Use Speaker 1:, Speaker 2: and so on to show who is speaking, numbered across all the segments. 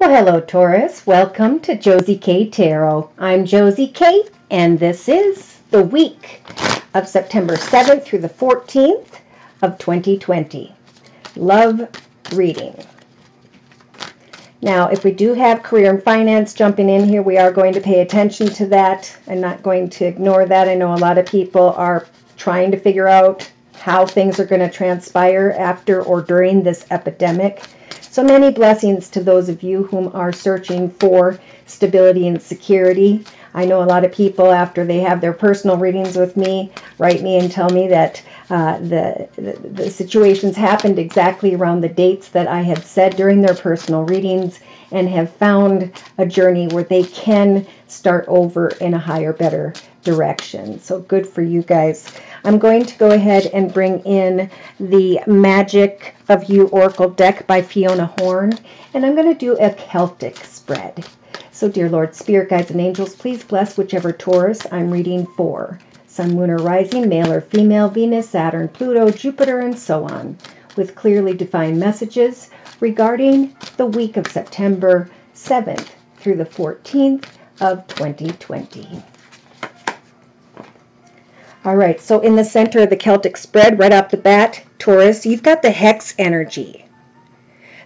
Speaker 1: Well, hello, Taurus. Welcome to Josie K Tarot. I'm Josie K, and this is the week of September 7th through the 14th of 2020. Love reading. Now, if we do have career and finance jumping in here, we are going to pay attention to that. I'm not going to ignore that. I know a lot of people are trying to figure out how things are going to transpire after or during this epidemic. So many blessings to those of you whom are searching for stability and security. I know a lot of people, after they have their personal readings with me, write me and tell me that uh, the, the, the situations happened exactly around the dates that I had said during their personal readings and have found a journey where they can start over in a higher, better direction. So good for you guys. I'm going to go ahead and bring in the Magic of You Oracle deck by Fiona Horn, and I'm going to do a Celtic spread. So, dear Lord, Spirit Guides and Angels, please bless whichever Taurus I'm reading for. Sun, Moon, or Rising, male or female, Venus, Saturn, Pluto, Jupiter, and so on, with clearly defined messages regarding the week of September 7th through the 14th of 2020. All right, so in the center of the Celtic spread, right off the bat, Taurus, you've got the hex energy.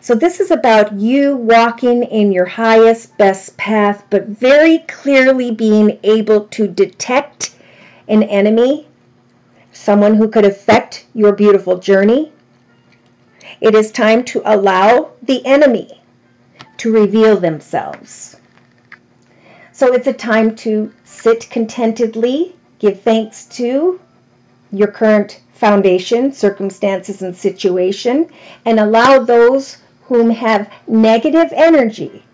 Speaker 1: So this is about you walking in your highest, best path, but very clearly being able to detect an enemy, someone who could affect your beautiful journey. It is time to allow the enemy to reveal themselves. So it's a time to sit contentedly Give thanks to your current foundation, circumstances, and situation, and allow those whom have negative energy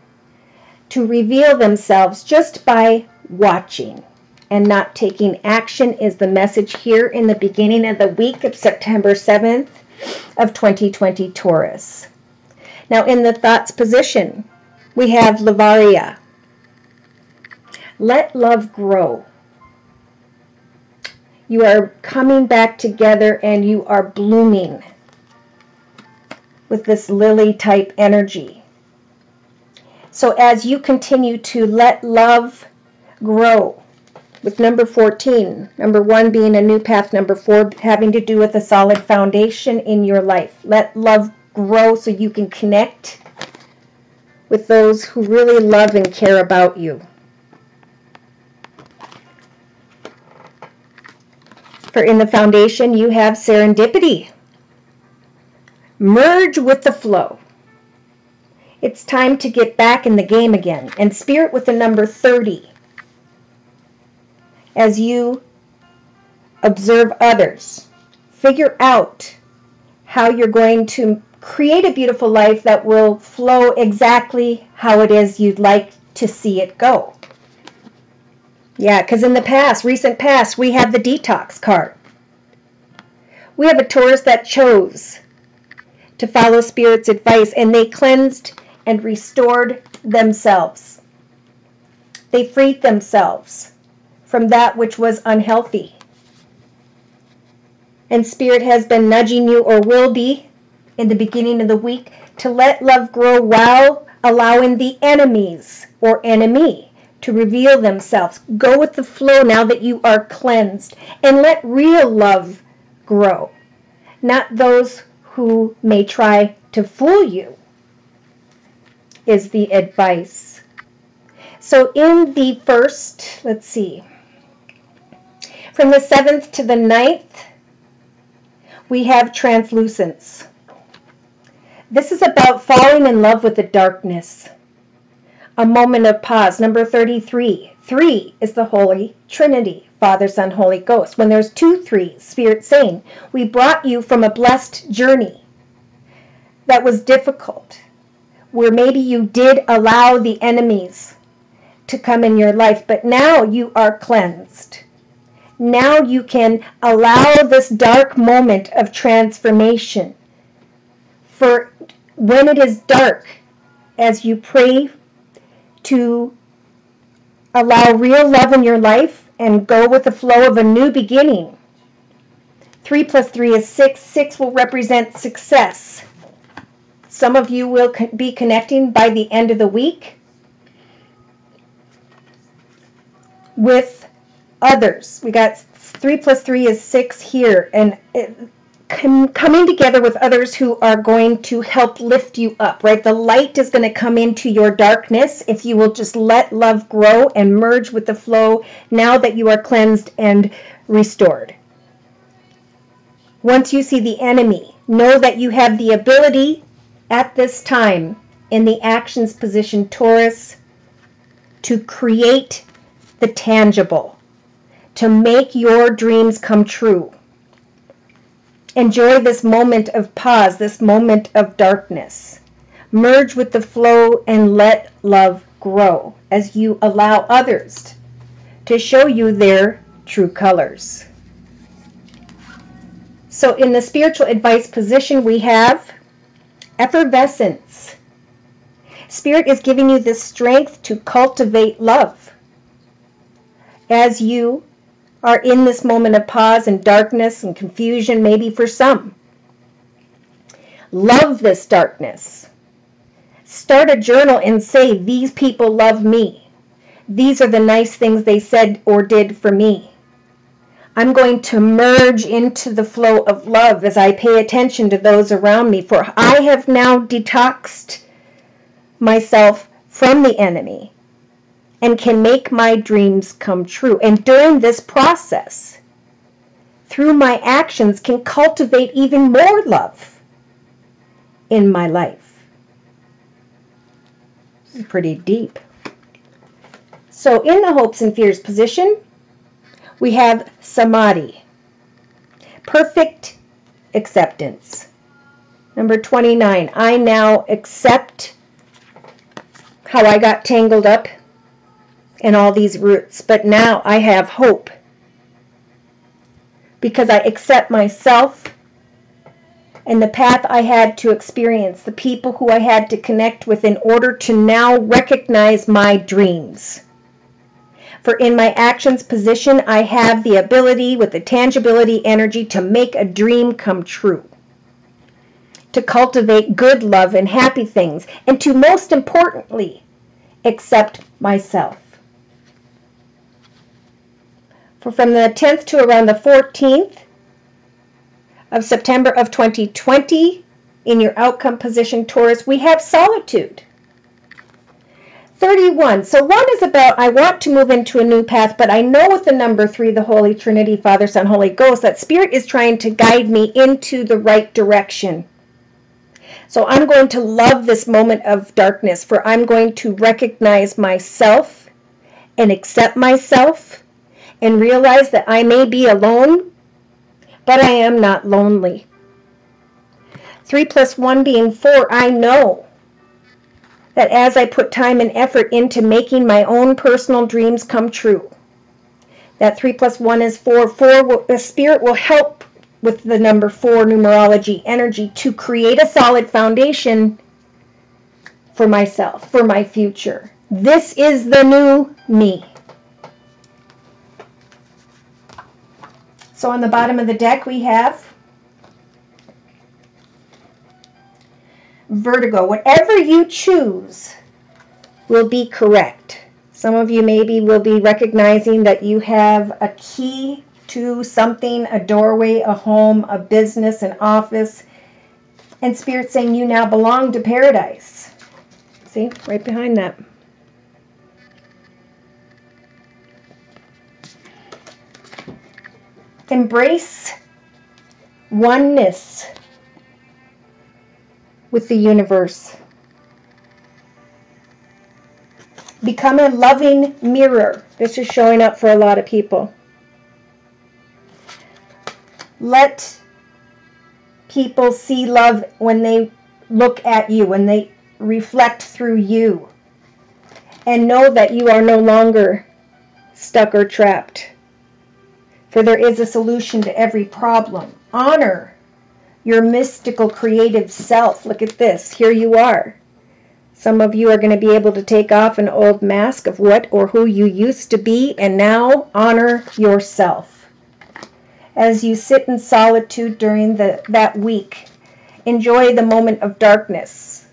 Speaker 1: to reveal themselves just by watching and not taking action is the message here in the beginning of the week of September 7th of 2020 Taurus. Now in the thoughts position, we have Lavaria. Let love grow. You are coming back together and you are blooming with this lily type energy. So as you continue to let love grow, with number 14, number one being a new path, number four having to do with a solid foundation in your life. Let love grow so you can connect with those who really love and care about you. For in the foundation, you have serendipity. Merge with the flow. It's time to get back in the game again. And spirit with the number 30. As you observe others, figure out how you're going to create a beautiful life that will flow exactly how it is you'd like to see it go. Yeah, because in the past, recent past, we have the detox card. We have a Taurus that chose to follow Spirit's advice and they cleansed and restored themselves. They freed themselves from that which was unhealthy. And Spirit has been nudging you or will be in the beginning of the week to let love grow while allowing the enemies or enemy to reveal themselves. Go with the flow now that you are cleansed and let real love grow, not those who may try to fool you, is the advice. So, in the first, let's see, from the seventh to the ninth, we have translucence. This is about falling in love with the darkness a moment of pause. Number 33. Three is the Holy Trinity, Father, Son, Holy Ghost. When there's two threes, Spirit saying, We brought you from a blessed journey that was difficult, where maybe you did allow the enemies to come in your life, but now you are cleansed. Now you can allow this dark moment of transformation. For when it is dark, as you pray to allow real love in your life and go with the flow of a new beginning. 3 plus 3 is 6. 6 will represent success. Some of you will be connecting by the end of the week with others. We got three plus three is six here, and it, com- coming together with others who are going to help lift you up, right? The light is going to come into your darkness if you will just let love grow and merge with the flow now that you are cleansed and restored. Once you see the enemy, know that you have the ability at this time in the actions position, Taurus, to create the tangible, to make your dreams come true. Enjoy this moment of pause, this moment of darkness. Merge with the flow and let love grow as you allow others to show you their true colors. So, in the spiritual advice position, we have effervescence. Spirit is giving you the strength to cultivate love. As you are in this moment of pause and darkness and confusion, maybe for some. Love this darkness. Start a journal and say, These people love me. These are the nice things they said or did for me. I'm going to merge into the flow of love as I pay attention to those around me, for I have now detoxed myself from the enemy and can make my dreams come true. And during this process, through my actions, can cultivate even more love in my life. This is pretty deep. So, in the hopes and fears position, we have samadhi, perfect acceptance. Number 29, I now accept how I got tangled up in all these roots, but now I have hope because I accept myself and the path I had to experience, the people who I had to connect with in order to now recognize my dreams. For in my actions position, I have the ability with the tangibility energy to make a dream come true, to cultivate good love and happy things, and to most importantly, accept myself. For from the 10th to around the 14th of September of 2020, in your outcome position, Taurus, we have solitude. 31. So one is about I want to move into a new path, but I know with the number three, the Holy Trinity, Father, Son, Holy Ghost, that Spirit is trying to guide me into the right direction. So I'm going to love this moment of darkness, for I'm going to recognize myself and accept myself and realize that I may be alone, but I am not lonely. 3 plus 1 being 4, I know that as I put time and effort into making my own personal dreams come true, that 3 plus 1 is 4. 4 will, the Spirit will help with the number 4 numerology energy to create a solid foundation for myself, for my future. This is the new me. So on the bottom of the deck we have vertigo. Whatever you choose will be correct. Some of you maybe will be recognizing that you have a key to something, a doorway, a home, a business, an office, and Spirit saying you now belong to paradise. See, right behind that. Embrace oneness with the universe. Become a loving mirror. This is showing up for a lot of people. Let people see love when they look at you, when they reflect through you. And know that you are no longer stuck or trapped. For there is a solution to every problem. Honor your mystical creative self. Look at this. Here you are. Some of you are going to be able to take off an old mask of what or who you used to be and now honor yourself. As you sit in solitude during the, that week, enjoy the moment of darkness.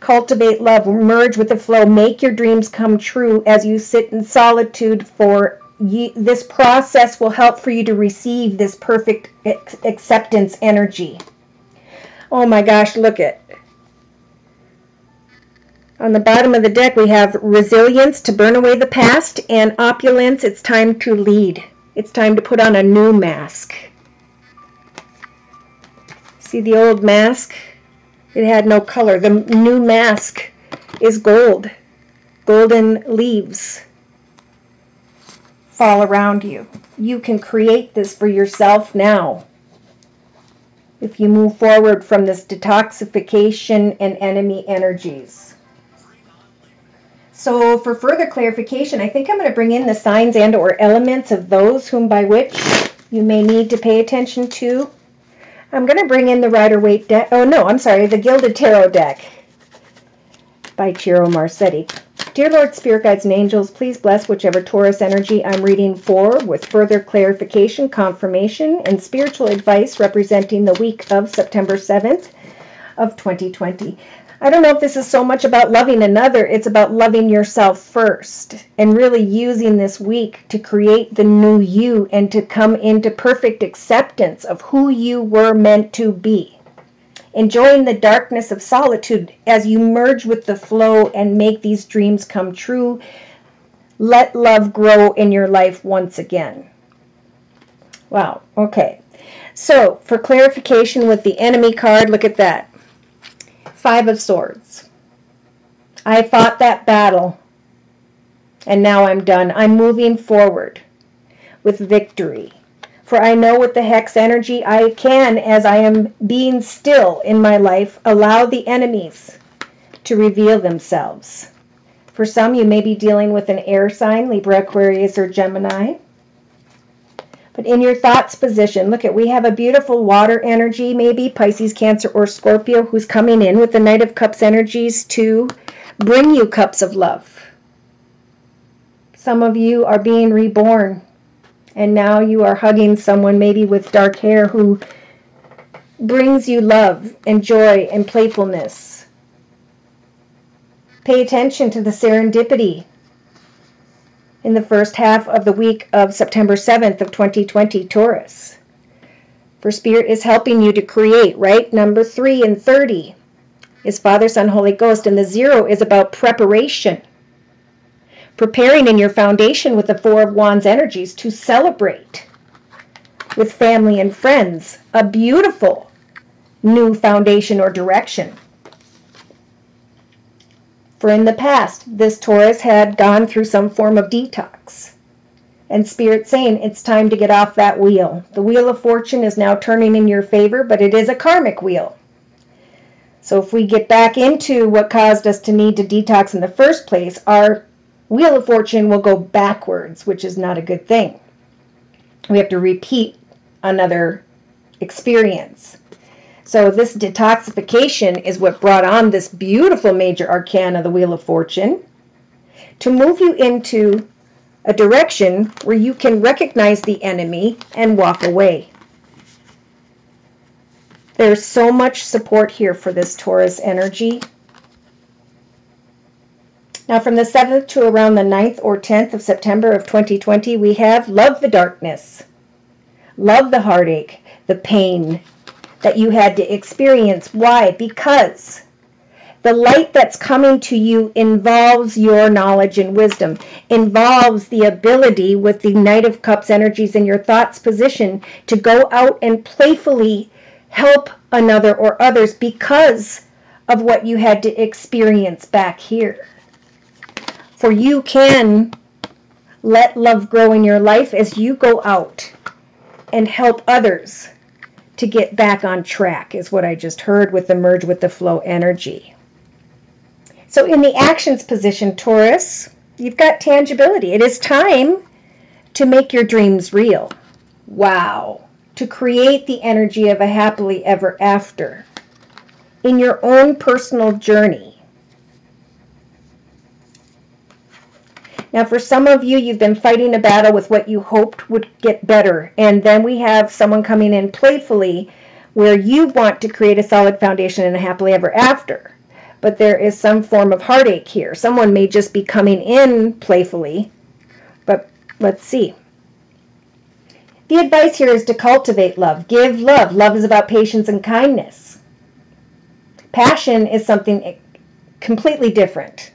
Speaker 1: Cultivate love, merge with the flow, make your dreams come true as you sit in solitude for you, this process will help for you to receive this perfect acceptance energy. Oh my gosh, look at on the bottom of the deck, we have resilience to burn away the past and opulence. It's time to lead. It's time to put on a new mask. See the old mask? It had no color. The new mask is gold. Golden leaves fall around you. You can create this for yourself now. If you move forward from this detoxification and enemy energies. So for further clarification, I think I'm going to bring in the signs and or elements of those whom by which you may need to pay attention to. I'm going to bring in the Rider-Waite deck. Oh, no, I'm sorry, the Gilded Tarot deck by Ciro Marchetti. Dear Lord, Spirit Guides, and Angels, please bless whichever Taurus energy I'm reading for with further clarification, confirmation, and spiritual advice representing the week of September 7th of 2020. I don't know if this is so much about loving another, it's about loving yourself first and really using this week to create the new you and to come into perfect acceptance of who you were meant to be. Enjoying the darkness of solitude as you merge with the flow and make these dreams come true. Let love grow in your life once again. Wow, okay. So, for clarification with the enemy card, look at that. Five of Swords. I fought that battle, and now I'm done. I'm moving forward with victory. For I know with the hex energy I can, as I am being still in my life, allow the enemies to reveal themselves. For some, you may be dealing with an air sign, Libra, Aquarius, or Gemini. But in your thoughts position, look at we have a beautiful water energy, maybe Pisces, Cancer, or Scorpio, who's coming in with the Knight of Cups energies to bring you cups of love. Some of you are being reborn, and now you are hugging someone maybe with dark hair who brings you love and joy and playfulness. Pay attention to the serendipity in the first half of the week of September 7th of 2020, Taurus. For Spirit is helping you to create, right? Number 3 and 30 is Father, Son, Holy Ghost, and the zero is about preparation. Preparing in your foundation with the Four of Wands energies to celebrate with family and friends a beautiful new foundation or direction. For in the past, this Taurus had gone through some form of detox. And Spirit saying it's time to get off that wheel. The wheel of fortune is now turning in your favor, but it is a karmic wheel. So if we get back into what caused us to need to detox in the first place, our wheel of fortune will go backwards, which is not a good thing. We have to repeat another experience. So this detoxification is what brought on this beautiful major arcana, the Wheel of Fortune, to move you into a direction where you can recognize the enemy and walk away. There's so much support here for this Taurus energy. Now, from the 7th to around the 9th or 10th of September of 2020, we have Love the Darkness, Love the Heartache, the Pain, that you had to experience. Why? Because the light that's coming to you involves your knowledge and wisdom, involves the ability with the Knight of Cups energies in your thoughts position to go out and playfully help another or others because of what you had to experience back here. For you can let love grow in your life as you go out and help others to get back on track, is what I just heard with the merge with the flow energy. So, in the actions position, Taurus, you've got tangibility. It is time to make your dreams real. Wow. To create the energy of a happily ever after in your own personal journey. Now, for some of you, you've been fighting a battle with what you hoped would get better. And then we have someone coming in playfully where you want to create a solid foundation and a happily ever after. But there is some form of heartache here. Someone may just be coming in playfully, but let's see. The advice here is to cultivate love, give love. Love is about patience and kindness. Passion is something completely different.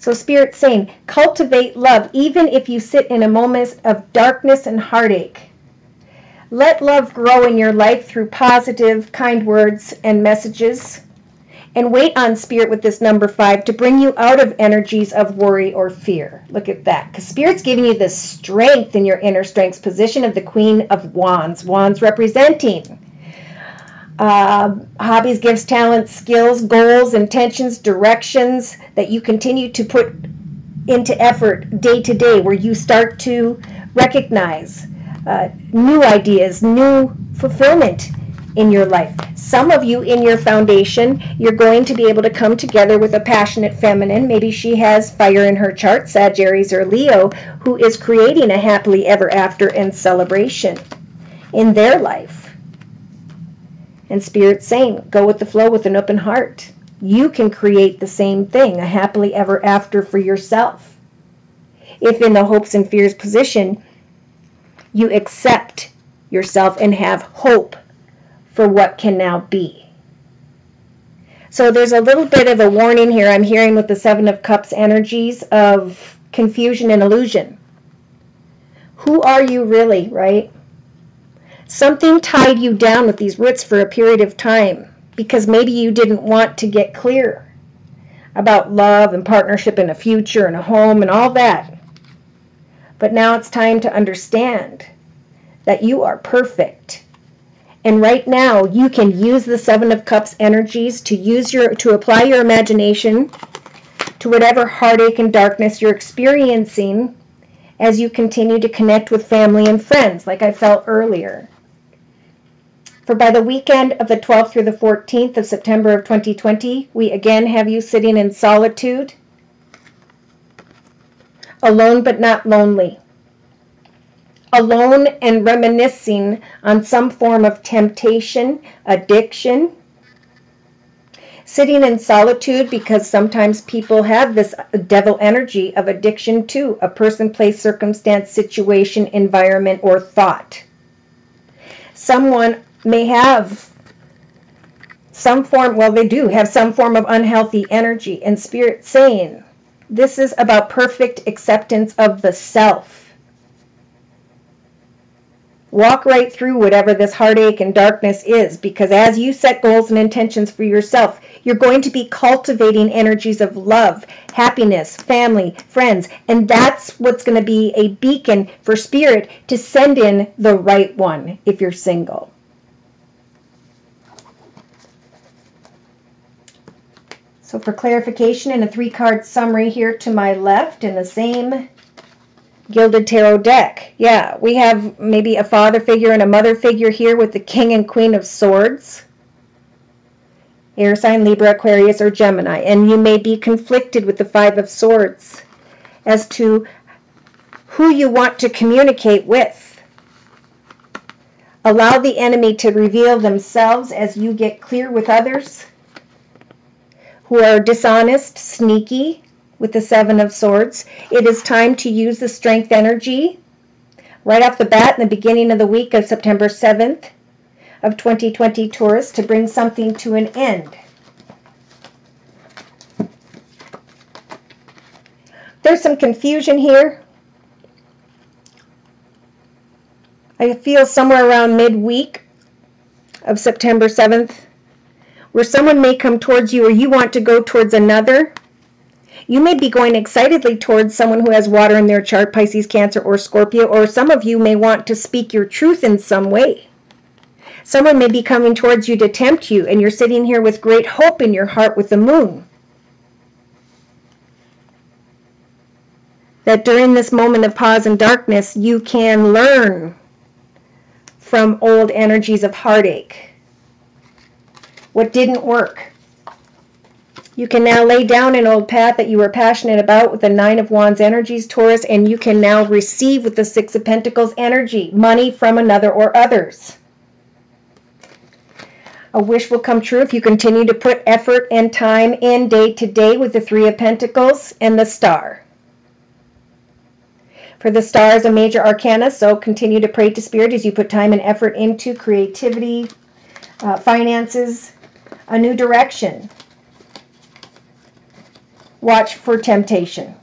Speaker 1: So, Spirit's saying, cultivate love even if you sit in a moment of darkness and heartache. Let love grow in your life through positive, kind words and messages. And wait on Spirit with this number five to bring you out of energies of worry or fear. Look at that. Because Spirit's giving you the strength in your inner strengths position of the Queen of Wands. Wands representing uh, hobbies, gifts, talents, skills, goals, intentions, directions that you continue to put into effort day to day, where you start to recognize uh, new ideas, new fulfillment in your life. Some of you in your foundation, you're going to be able to come together with a passionate feminine. Maybe she has fire in her chart, Sagittarius or Leo, who is creating a happily ever after and celebration in their life. And Spirit saying, go with the flow with an open heart. You can create the same thing, a happily ever after for yourself. If in the hopes and fears position, you accept yourself and have hope for what can now be. So there's a little bit of a warning here I'm hearing with the Seven of Cups energies of confusion and illusion. Who are you really, right? Something tied you down with these roots for a period of time because maybe you didn't want to get clear about love and partnership and a future and a home and all that. But now it's time to understand that you are perfect. And right now you can use the 7 of cups energies to use your to apply your imagination to whatever heartache and darkness you're experiencing as you continue to connect with family and friends like I felt earlier. For by the weekend of the 12th through the 14th of September of 2020, we again have you sitting in solitude alone but not lonely, alone and reminiscing on some form of temptation, addiction, sitting in solitude because sometimes people have this devil energy of addiction to a person, place, circumstance, situation, environment, or thought. Someone may have some form, well, they do have some form of unhealthy energy and spirit saying, this is about perfect acceptance of the self. Walk right through whatever this heartache and darkness is because as you set goals and intentions for yourself, you're going to be cultivating energies of love, happiness, family, friends, and that's what's going to be a beacon for spirit to send in the right one if you're single. So for clarification in a three card summary here to my left in the same Gilded Tarot deck. Yeah, we have maybe a father figure and a mother figure here with the King and Queen of Swords. Air sign Libra, Aquarius, or Gemini. And you may be conflicted with the Five of Swords as to who you want to communicate with. Allow the enemy to reveal themselves as you get clear with others who are dishonest, sneaky, with the Seven of Swords. It is time to use the strength energy right off the bat in the beginning of the week of September 7th of 2020 Taurus to bring something to an end. There's some confusion here. I feel somewhere around midweek of September 7th where someone may come towards you or you want to go towards another. You may be going excitedly towards someone who has water in their chart, Pisces, Cancer, or Scorpio, or some of you may want to speak your truth in some way. Someone may be coming towards you to tempt you, and you're sitting here with great hope in your heart with the moon. That during this moment of pause and darkness, you can learn from old energies of heartache what didn't work. You can now lay down an old path that you were passionate about with the Nine of Wands energies, Taurus, and you can now receive with the Six of Pentacles energy money from another or others. A wish will come true if you continue to put effort and time in day to day with the Three of Pentacles and the Star. For the Star is a major arcana, so continue to pray to Spirit as you put time and effort into creativity, uh, finances, a new direction. Watch for temptation.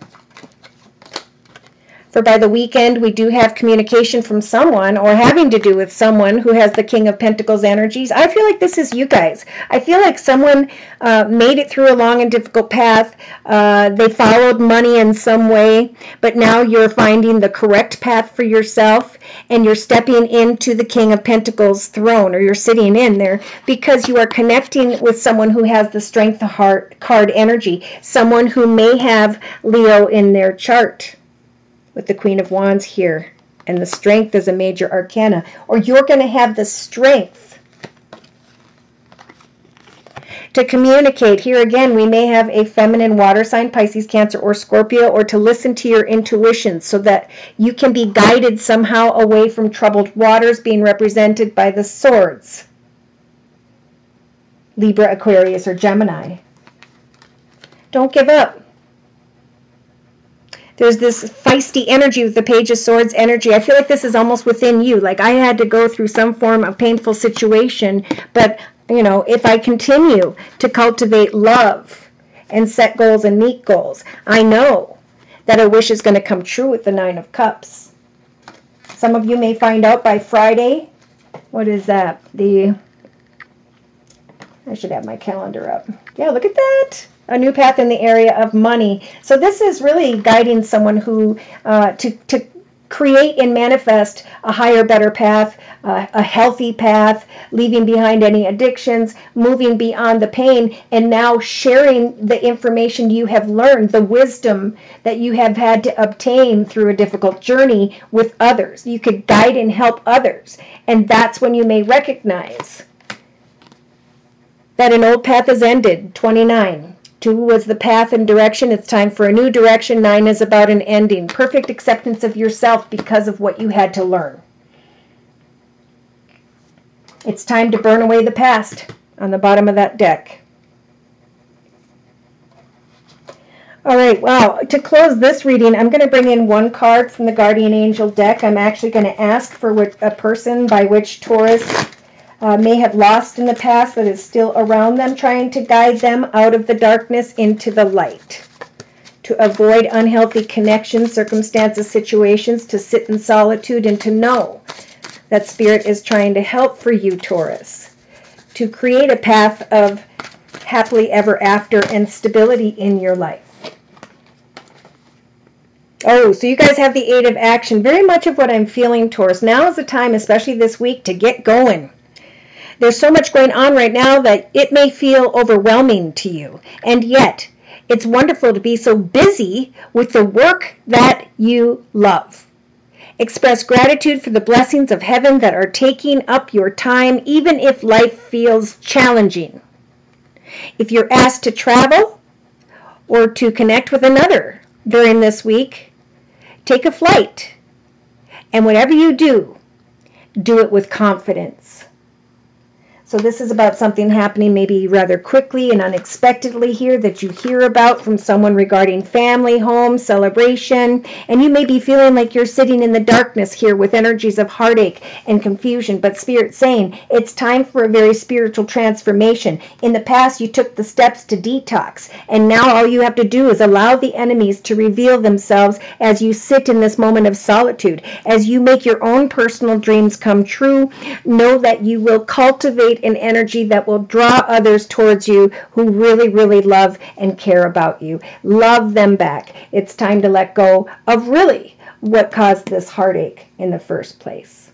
Speaker 1: For by the weekend, we do have communication from someone or having to do with someone who has the King of Pentacles energies. I feel like this is you guys. I feel like someone uh, made it through a long and difficult path. Uh, they followed money in some way, but now you're finding the correct path for yourself and you're stepping into the King of Pentacles throne or you're sitting in there because you are connecting with someone who has the Strength of Heart card energy, someone who may have Leo in their chart with the Queen of Wands here. And the strength is a major arcana. Or you're going to have the strength to communicate. Here again, we may have a feminine water sign, Pisces, Cancer, or Scorpio, or to listen to your intuition so that you can be guided somehow away from troubled waters being represented by the swords. Libra, Aquarius, or Gemini. Don't give up there's this feisty energy with the Page of Swords energy. I feel like this is almost within you. Like I had to go through some form of painful situation, but you know, if I continue to cultivate love and set goals and meet goals, I know that a wish is going to come true with the Nine of Cups. Some of you may find out by Friday. What is that? The I should have my calendar up. Yeah, look at that a new path in the area of money. So this is really guiding someone who uh, to to create and manifest a higher, better path, uh, a healthy path, leaving behind any addictions, moving beyond the pain, and now sharing the information you have learned, the wisdom that you have had to obtain through a difficult journey with others. You could guide and help others. And that's when you may recognize that an old path has ended. 29. Two was the path and direction. It's time for a new direction. Nine is about an ending. Perfect acceptance of yourself because of what you had to learn. It's time to burn away the past on the bottom of that deck. All right, well, To close this reading, I'm going to bring in one card from the Guardian Angel deck. I'm actually going to ask for a person by which Taurus uh, may have lost in the past that is still around them, trying to guide them out of the darkness into the light. To avoid unhealthy connections, circumstances, situations, to sit in solitude and to know that Spirit is trying to help for you, Taurus. To create a path of happily ever after and stability in your life. Oh, so you guys have the eight of action. Very much of what I'm feeling, Taurus. Now is the time, especially this week, to get going. There's so much going on right now that it may feel overwhelming to you. And yet, it's wonderful to be so busy with the work that you love. Express gratitude for the blessings of heaven that are taking up your time, even if life feels challenging. If you're asked to travel or to connect with another during this week, take a flight. And whatever you do, do it with confidence. So this is about something happening maybe rather quickly and unexpectedly here that you hear about from someone regarding family, home, celebration, and you may be feeling like you're sitting in the darkness here with energies of heartache and confusion, but Spirit saying it's time for a very spiritual transformation. In the past, you took the steps to detox, and now all you have to do is allow the enemies to reveal themselves as you sit in this moment of solitude. As you make your own personal dreams come true, know that you will cultivate an energy that will draw others towards you who really, really love and care about you. Love them back. It's time to let go of really what caused this heartache in the first place.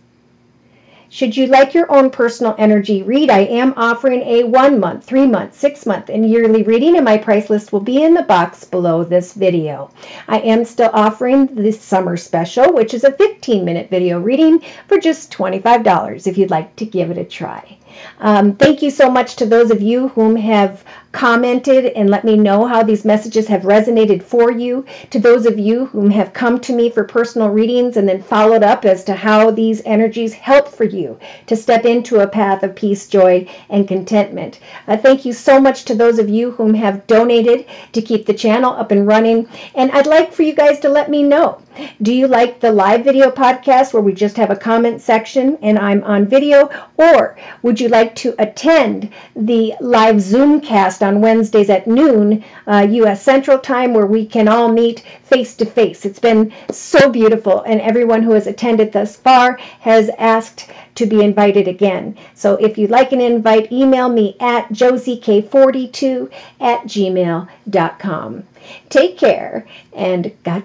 Speaker 1: Should you like your own personal energy read, I am offering a one month, three month, six month, and yearly reading, and my price list will be in the box below this video. I am still offering the summer special, which is a 15 minute video reading for just $25 if you'd like to give it a try. Um, thank you so much to those of you whom have commented and let me know how these messages have resonated for you. To those of you whom have come to me for personal readings and then followed up as to how these energies help for you to step into a path of peace, joy, and contentment. Uh, thank you so much to those of you whom have donated to keep the channel up and running. And I'd like for you guys to let me know. Do you like the live video podcast where we just have a comment section and I'm on video? Or would you like to attend the live Zoom cast on Wednesdays at noon uh, U.S. Central Time where we can all meet face to face? It's been so beautiful, and everyone who has attended thus far has asked to be invited again. So if you'd like an invite, email me at josiek42 at gmail.com. Take care and God